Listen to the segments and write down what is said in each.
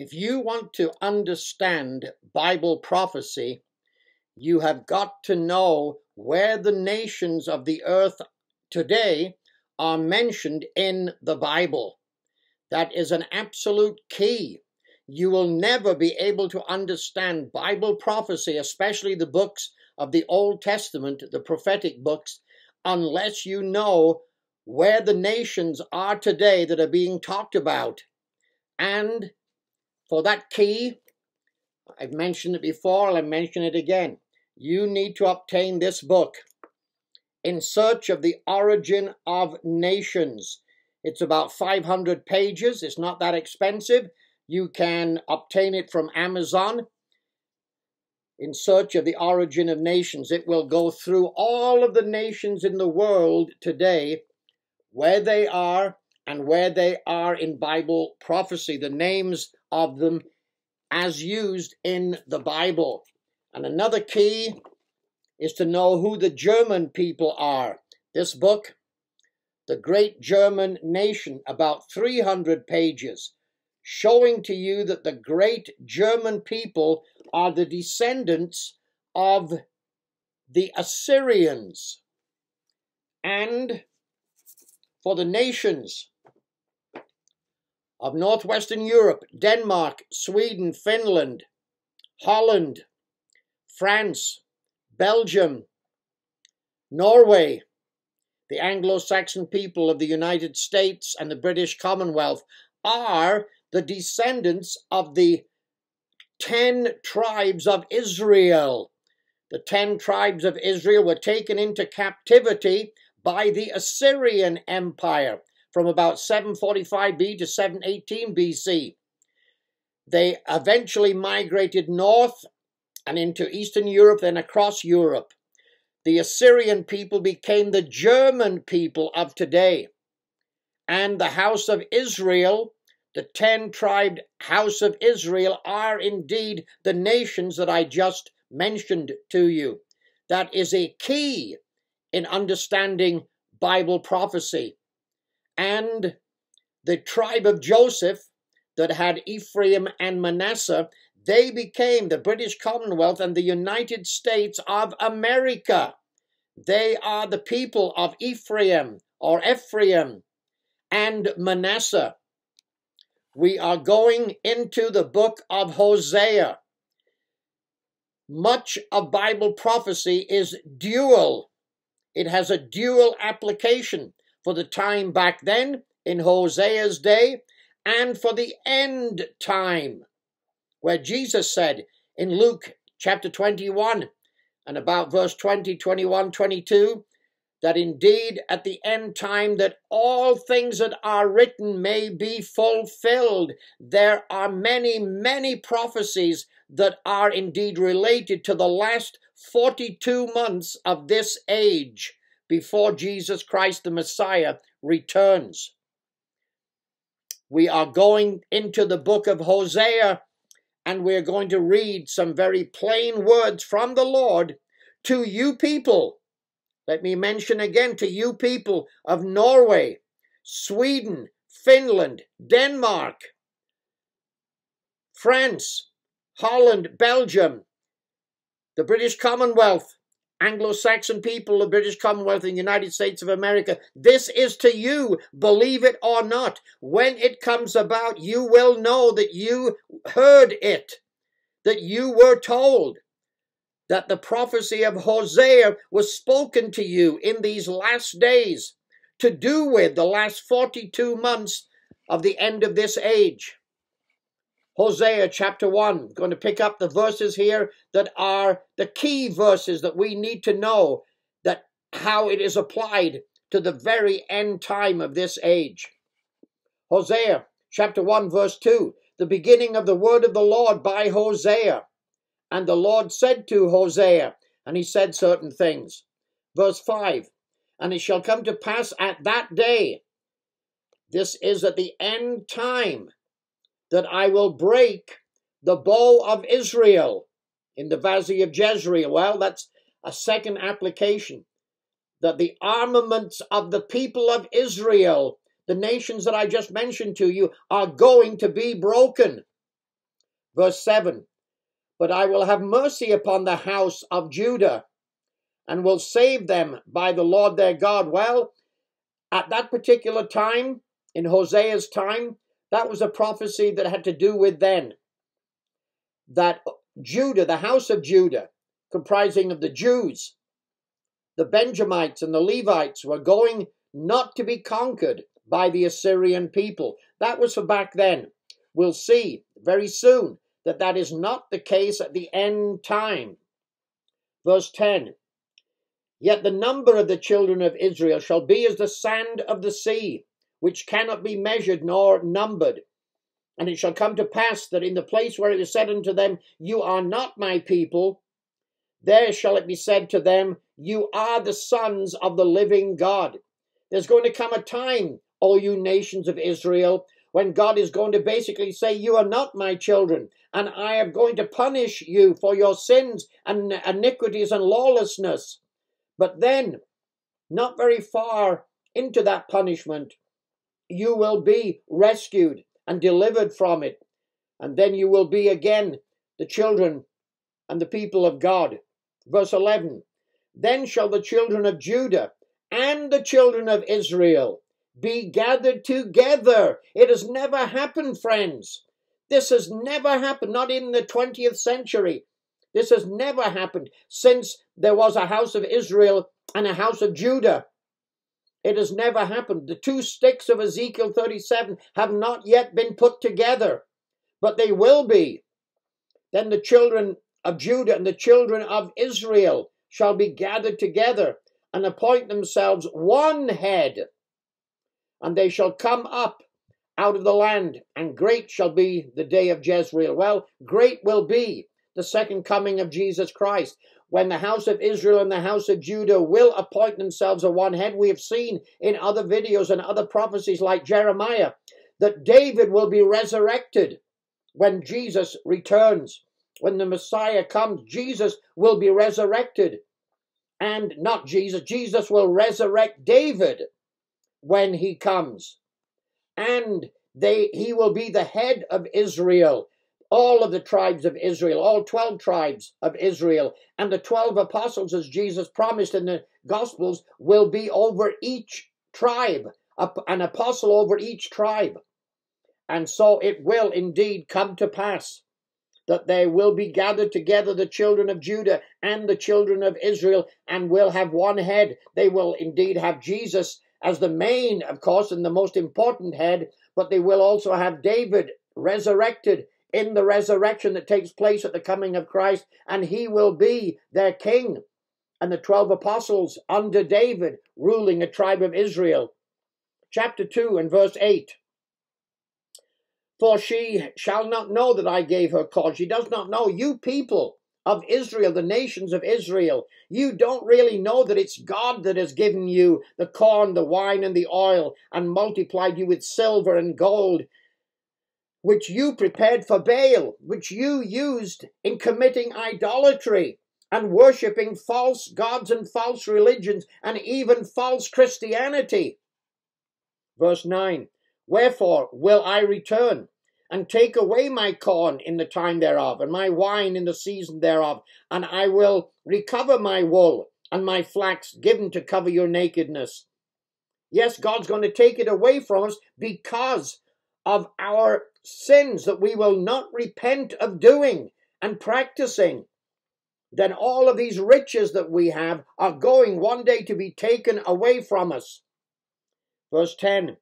If you want to understand Bible prophecy, you have got to know where the nations of the earth today are mentioned in the Bible. That is an absolute key. You will never be able to understand Bible prophecy, especially the books of the Old Testament, the prophetic books, unless you know where the nations are today that are being talked about. And for that key, I've mentioned it before, I'll mention it again. You need to obtain this book, In Search of the Origin of Nations. It's about 500 pages. It's not that expensive. You can obtain it from Amazon. In Search of the Origin of Nations. It will go through all of the nations in the world today, where they are and where they are in Bible prophecy, the names of them as used in the Bible. And another key is to know who the German people are. This book, The Great German Nation, about 300 pages, showing to you that the great German people are the descendants of the Assyrians. And for the nations of northwestern Europe, Denmark, Sweden, Finland, Holland, France, Belgium, Norway, the Anglo Saxon people of the United States and the British Commonwealth are the descendants of the ten tribes of Israel. The ten tribes of Israel were taken into captivity by the Assyrian Empire from about 745 B to 718 BC. They eventually migrated north and into Eastern Europe, then across Europe. The Assyrian people became the German people of today. And the house of Israel, the ten tribed house of Israel, are indeed the nations that I just mentioned to you. That is a key in understanding Bible prophecy. And the tribe of Joseph that had Ephraim and Manasseh they became the British Commonwealth and the United States of America. They are the people of Ephraim or Ephraim and Manasseh. We are going into the book of Hosea. Much of Bible prophecy is dual. It has a dual application for the time back then in Hosea's day and for the end time where Jesus said in Luke chapter 21 and about verse 20, 21, 22, that indeed at the end time that all things that are written may be fulfilled. There are many, many prophecies that are indeed related to the last 42 months of this age before Jesus Christ the Messiah returns. We are going into the book of Hosea and we're going to read some very plain words from the Lord to you people. Let me mention again to you people of Norway, Sweden, Finland, Denmark, France, Holland, Belgium, the British Commonwealth, Anglo Saxon people of British Commonwealth and United States of America. This is to you, believe it or not. When it comes about, you will know that you heard it, that you were told that the prophecy of Hosea was spoken to you in these last days to do with the last 42 months of the end of this age. Hosea chapter 1. Going to pick up the verses here that are the key verses that we need to know that how it is applied to the very end time of this age. Hosea chapter 1 verse 2. The beginning of the word of the Lord by Hosea. And the Lord said to Hosea, and he said certain things. Verse 5. And it shall come to pass at that day, this is at the end time, that I will break the bow of Israel in the valley of Jezreel. Well, that's a second application. That the armaments of the people of Israel, the nations that I just mentioned to you, are going to be broken. Verse 7 But I will have mercy upon the house of Judah and will save them by the Lord their God. Well, at that particular time, in Hosea's time, that was a prophecy that had to do with then. That Judah, the house of Judah, comprising of the Jews, the Benjamites, and the Levites, were going not to be conquered by the Assyrian people. That was for back then. We'll see very soon that that is not the case at the end time. Verse 10 Yet the number of the children of Israel shall be as the sand of the sea, which cannot be measured nor numbered. And it shall come to pass that in the place where it is said unto them, You are not my people, there shall it be said to them, You are the sons of the living God. There's going to come a time, all you nations of Israel, when God is going to basically say, You are not my children, and I am going to punish you for your sins and iniquities and lawlessness. But then, not very far into that punishment, you will be rescued and delivered from it. And then you will be again the children and the people of God. Verse 11 Then shall the children of Judah and the children of Israel be gathered together. It has never happened, friends. This has never happened, not in the 20th century. This has never happened since there was a house of Israel and a house of Judah. It has never happened. The two sticks of Ezekiel 37 have not yet been put together, but they will be. Then the children of Judah and the children of Israel shall be gathered together and appoint themselves one head, and they shall come up out of the land, and great shall be the day of Jezreel. Well, great will be the second coming of Jesus Christ. When the house of Israel and the house of Judah will appoint themselves a one head, we have seen in other videos and other prophecies like Jeremiah that David will be resurrected when Jesus returns. When the Messiah comes, Jesus will be resurrected. And not Jesus, Jesus will resurrect David when he comes. And they he will be the head of Israel all of the tribes of Israel, all 12 tribes of Israel, and the 12 apostles, as Jesus promised in the Gospels, will be over each tribe, an apostle over each tribe. And so it will indeed come to pass that they will be gathered together, the children of Judah and the children of Israel, and will have one head. They will indeed have Jesus as the main, of course, and the most important head, but they will also have David resurrected in the resurrection that takes place at the coming of Christ, and he will be their king. And the 12 apostles under David ruling a tribe of Israel. Chapter 2 and verse 8. For she shall not know that I gave her cause. She does not know. You people of Israel, the nations of Israel, you don't really know that it's God that has given you the corn, the wine, and the oil, and multiplied you with silver and gold which you prepared for Baal, which you used in committing idolatry and worshipping false gods and false religions and even false Christianity. Verse 9 Wherefore will I return and take away my corn in the time thereof, and my wine in the season thereof, and I will recover my wool and my flax given to cover your nakedness. Yes, God's going to take it away from us because of our sins that we will not repent of doing and practicing, then all of these riches that we have are going one day to be taken away from us. Verse 10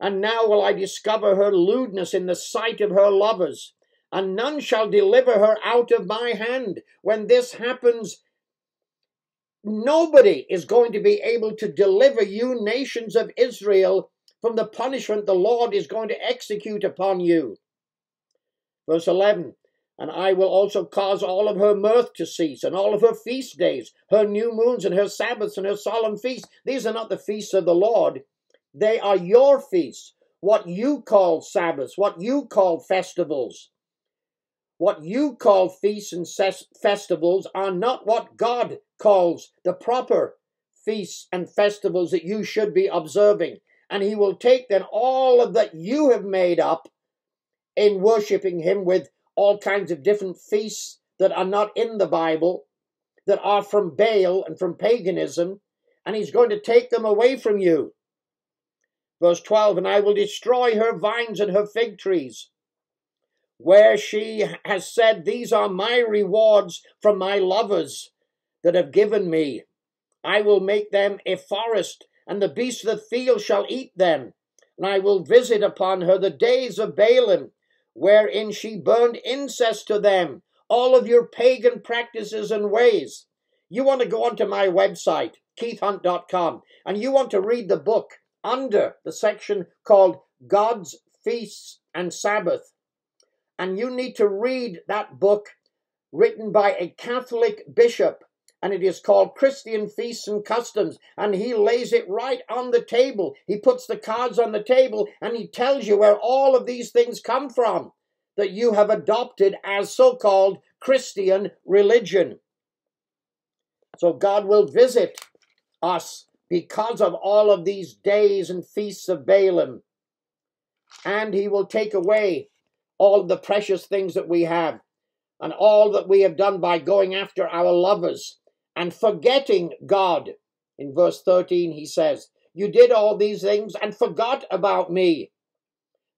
And now will I discover her lewdness in the sight of her lovers, and none shall deliver her out of my hand. When this happens, nobody is going to be able to deliver you, nations of Israel, from the punishment the Lord is going to execute upon you. Verse 11 And I will also cause all of her mirth to cease, and all of her feast days, her new moons, and her Sabbaths, and her solemn feasts. These are not the feasts of the Lord, they are your feasts, what you call Sabbaths, what you call festivals. What you call feasts and festivals are not what God calls the proper feasts and festivals that you should be observing and he will take then all of that you have made up in worshiping him with all kinds of different feasts that are not in the Bible, that are from Baal and from paganism, and he's going to take them away from you. Verse 12, and I will destroy her vines and her fig trees, where she has said, These are my rewards from my lovers that have given me. I will make them a forest, and the beasts of the field shall eat them. And I will visit upon her the days of Baalim, wherein she burned incense to them, all of your pagan practices and ways. You want to go onto my website, keithhunt.com, and you want to read the book under the section called God's Feasts and Sabbath. And you need to read that book written by a Catholic bishop, and it is called Christian Feasts and Customs. And he lays it right on the table. He puts the cards on the table and he tells you where all of these things come from that you have adopted as so called Christian religion. So God will visit us because of all of these days and feasts of Baalim. And he will take away all the precious things that we have and all that we have done by going after our lovers and forgetting God. In verse 13, he says, You did all these things and forgot about me.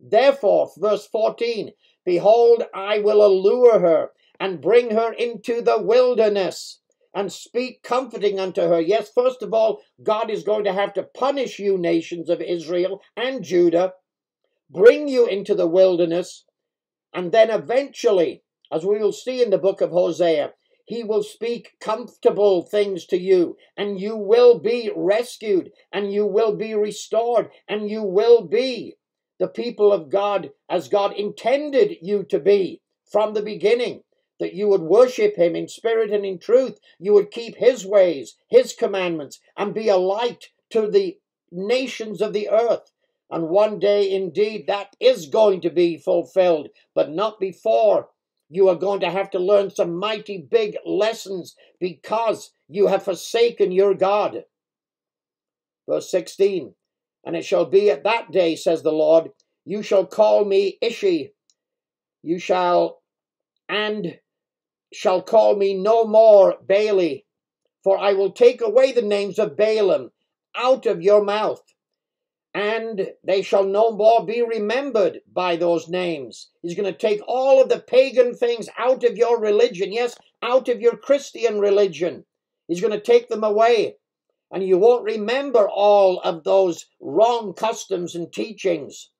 Therefore, verse 14, Behold, I will allure her and bring her into the wilderness and speak comforting unto her. Yes, first of all, God is going to have to punish you, nations of Israel and Judah, bring you into the wilderness, and then eventually, as we will see in the book of Hosea, he will speak comfortable things to you, and you will be rescued, and you will be restored, and you will be the people of God as God intended you to be from the beginning that you would worship him in spirit and in truth. You would keep his ways, his commandments, and be a light to the nations of the earth. And one day, indeed, that is going to be fulfilled, but not before. You are going to have to learn some mighty big lessons because you have forsaken your God. Verse 16 And it shall be at that day, says the Lord, you shall call me Ishi. You shall and shall call me no more Baali, for I will take away the names of Baalim out of your mouth, and they shall no more be remembered by those names. He's going to take all of the pagan things out of your religion, yes, out of your Christian religion. He's going to take them away, and you won't remember all of those wrong customs and teachings.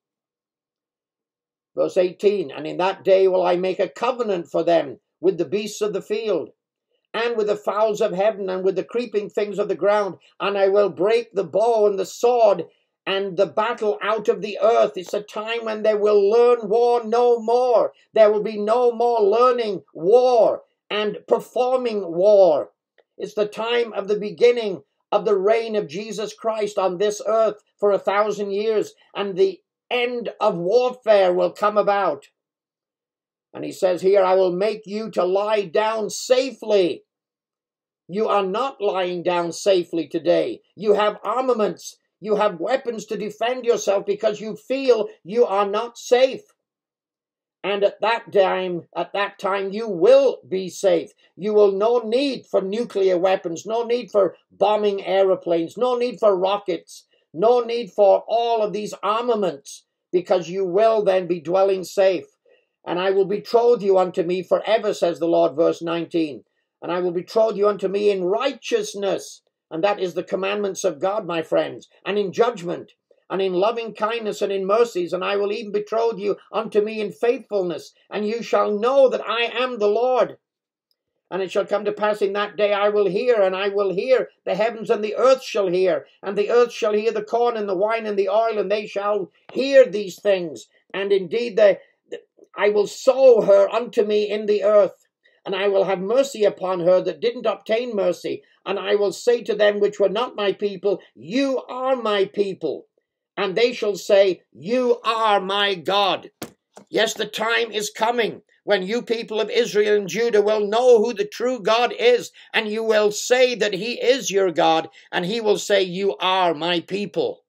Verse 18, and in that day will I make a covenant for them with the beasts of the field, and with the fowls of heaven, and with the creeping things of the ground, and I will break the bow and the sword and the battle out of the earth. It's a time when they will learn war no more. There will be no more learning war and performing war. It's the time of the beginning of the reign of Jesus Christ on this earth for a thousand years, and the end of warfare will come about. And he says here, I will make you to lie down safely. You are not lying down safely today. You have armaments. You have weapons to defend yourself because you feel you are not safe. And at that time, at that time, you will be safe. You will no need for nuclear weapons, no need for bombing aeroplanes, no need for rockets, no need for all of these armaments because you will then be dwelling safe. And I will betroth you unto me forever, says the Lord, verse 19. And I will betroth you unto me in righteousness. And that is the commandments of God, my friends, and in judgment, and in loving kindness, and in mercies. And I will even betroth you unto me in faithfulness. And you shall know that I am the Lord. And it shall come to pass in that day I will hear, and I will hear, the heavens and the earth shall hear, and the earth shall hear the corn and the wine and the oil, and they shall hear these things. And indeed, they, I will sow her unto me in the earth, and I will have mercy upon her that didn't obtain mercy. And I will say to them which were not my people, You are my people. And they shall say, You are my God. Yes, the time is coming when you people of Israel and Judah will know who the true God is, and you will say that he is your God, and he will say, You are my people.